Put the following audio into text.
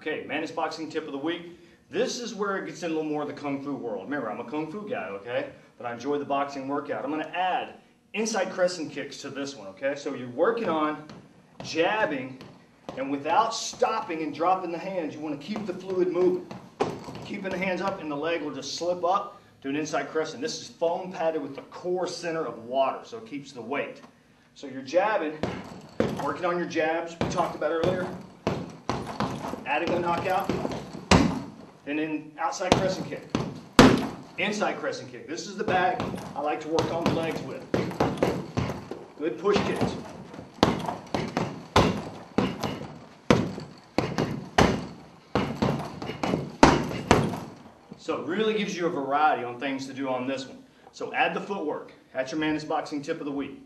Okay, Mantis Boxing Tip of the Week. This is where it gets in a little more of the Kung Fu world. Remember, I'm a Kung Fu guy, okay? But I enjoy the boxing workout. I'm going to add inside crescent kicks to this one, okay? So you're working on jabbing, and without stopping and dropping the hands, you want to keep the fluid moving. Keeping the hands up, and the leg will just slip up to an inside crescent. This is foam padded with the core center of water, so it keeps the weight. So you're jabbing, working on your jabs we talked about earlier, the knockout, and then outside crescent kick. Inside crescent kick. This is the bag I like to work on the legs with. Good push kicks. So it really gives you a variety on things to do on this one. So add the footwork. That's your Mantis Boxing tip of the week.